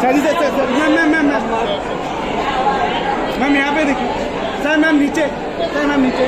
Sen de sen sen. Mem mem mem mem. Mem ya ben de. taa na mi tɛ taa na mi tɛ